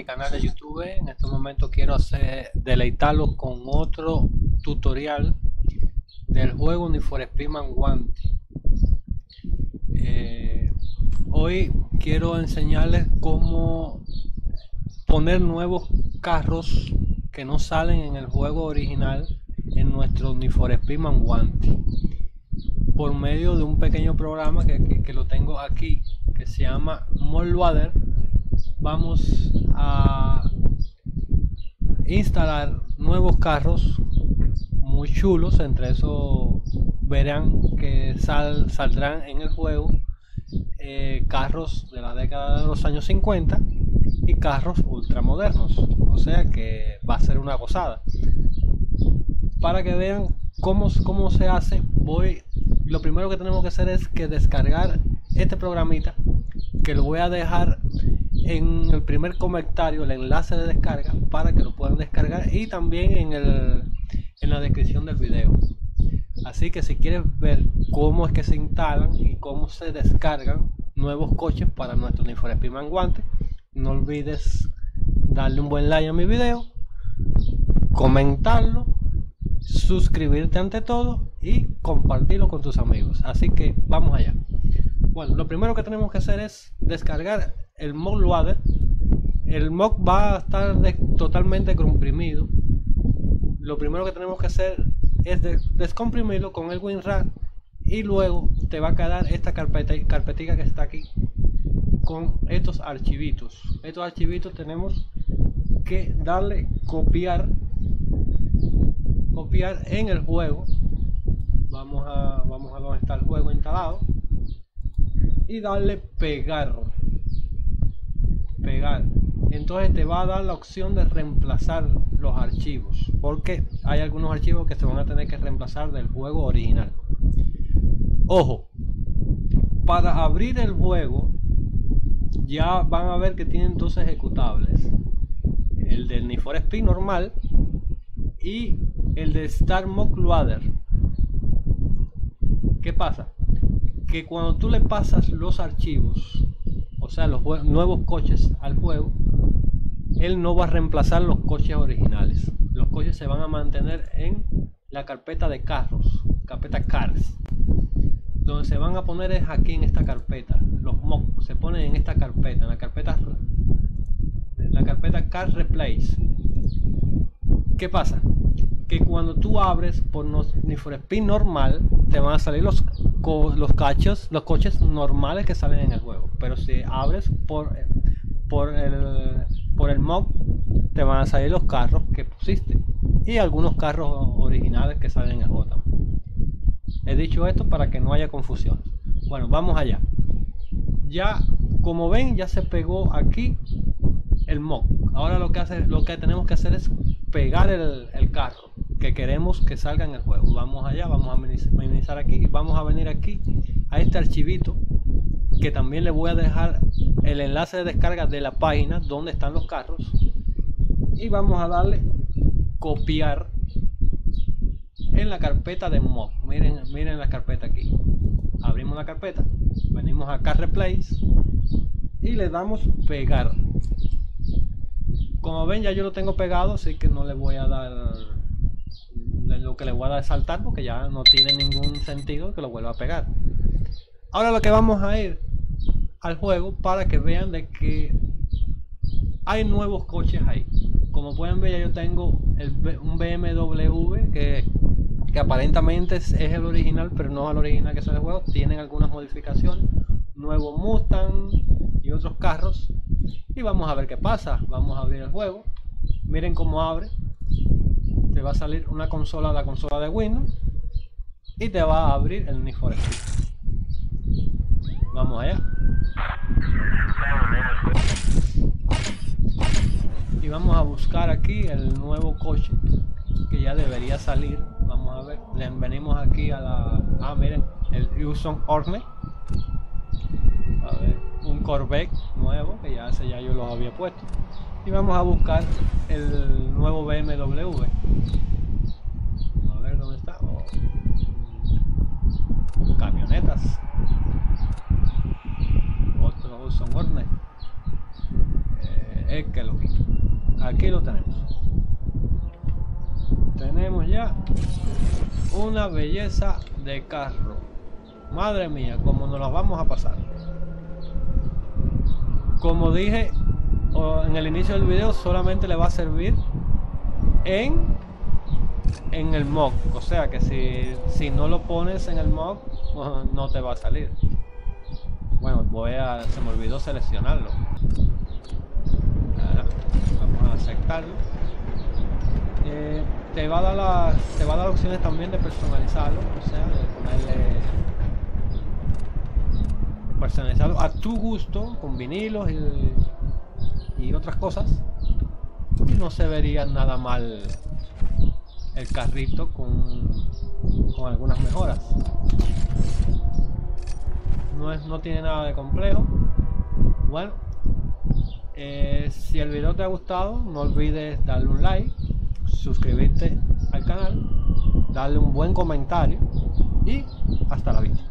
mi canal de YouTube. En este momento quiero hacer deleitarlos con otro tutorial del juego Need for Speed One. Eh, hoy quiero enseñarles cómo poner nuevos carros que no salen en el juego original en nuestro Need for Speed Guanti por medio de un pequeño programa que, que lo tengo aquí que se llama Molwader vamos a instalar nuevos carros muy chulos. Entre eso verán que sal, saldrán en el juego eh, carros de la década de los años 50 y carros ultramodernos. O sea que va a ser una gozada. Para que vean cómo, cómo se hace voy lo primero que tenemos que hacer es que descargar este programita que lo voy a dejar en el primer comentario el enlace de descarga para que lo puedan descargar y también en, el, en la descripción del video. Así que si quieres ver cómo es que se instalan y cómo se descargan nuevos coches para nuestro Need for Guante no olvides darle un buen like a mi video comentarlo suscribirte ante todo y compartirlo con tus amigos. Así que vamos allá. Bueno lo primero que tenemos que hacer es descargar el mod loader el mod va a estar totalmente comprimido. Lo primero que tenemos que hacer es descomprimirlo con el WinRAR y luego te va a quedar esta carpeta carpetita que está aquí con estos archivitos. Estos archivitos tenemos que darle copiar copiar en el juego. Vamos a vamos a donde está el juego instalado y darle pegar entonces te va a dar la opción de reemplazar los archivos porque hay algunos archivos que se van a tener que reemplazar del juego original. Ojo para abrir el juego ya van a ver que tienen dos ejecutables. El del Need for Speed normal y el de Star Loader ¿qué pasa? que cuando tú le pasas los archivos sea, los nuevos coches al juego, él no va a reemplazar los coches originales. Los coches se van a mantener en la carpeta de carros, carpeta cars. Donde se van a poner es aquí en esta carpeta. Los mocks se ponen en esta carpeta, en la carpeta en la carpeta car replace. ¿Qué pasa? Que cuando tú abres por Need for Speed normal, te van a salir los los cachos, los coches normales que salen en el juego. Pero si abres por, por el por el mob te van a salir los carros que pusiste y algunos carros originales que salen en el juego He dicho esto para que no haya confusión. Bueno, vamos allá. Ya, como ven, ya se pegó aquí el mob. Ahora lo que hace, lo que tenemos que hacer es pegar el, el carro que queremos que salga en el juego. Vamos allá, vamos a minimizar aquí, vamos a venir aquí a este archivito que también le voy a dejar el enlace de descarga de la página donde están los carros. Y vamos a darle copiar en la carpeta de mod miren miren la carpeta aquí. Abrimos la carpeta venimos a car replace y le damos pegar. Como ven ya yo lo tengo pegado así que no le voy a dar lo que le voy a dar saltar porque ya no tiene ningún sentido que lo vuelva a pegar. Ahora lo que vamos a ir al juego para que vean de que hay nuevos coches ahí. Como pueden ver ya yo tengo el, un BMW que, aparentemente es, el original pero no es el original que es el juego. Tienen algunas modificaciones. Nuevo Mustang y otros carros. Y vamos a ver qué pasa. Vamos a abrir el juego. Miren cómo abre te va a salir una consola, la consola de Windows y te va a abrir el Need for. Vamos allá. Y vamos a buscar aquí el nuevo coche que ya debería salir. Vamos a ver. Venimos aquí a la. Ah, miren, el Uson Orne. Un Corvette nuevo que ya hace ya yo los había puesto y vamos a buscar el nuevo BMW a ver dónde está oh. camionetas otro son Hornet eh, es que lo quito. Aquí lo tenemos. Tenemos ya una belleza de carro. Madre mía, cómo nos las vamos a pasar. Como dije en el inicio del video, solamente le va a servir en en el mock. O sea que si, si no lo pones en el mock, no te va a salir. Bueno, voy a. se me olvidó seleccionarlo. vamos a aceptarlo. Eh, te va a dar las. te va a dar opciones también de personalizarlo, o sea, de ponerle personalizarlo a tu gusto, con vinilos y, y otras cosas. Y no se vería nada mal el carrito con, con algunas mejoras no, es, no tiene nada de complejo. Bueno, eh, si el video te ha gustado, no olvides darle un like, suscribirte al canal, darle un buen comentario y hasta la vista.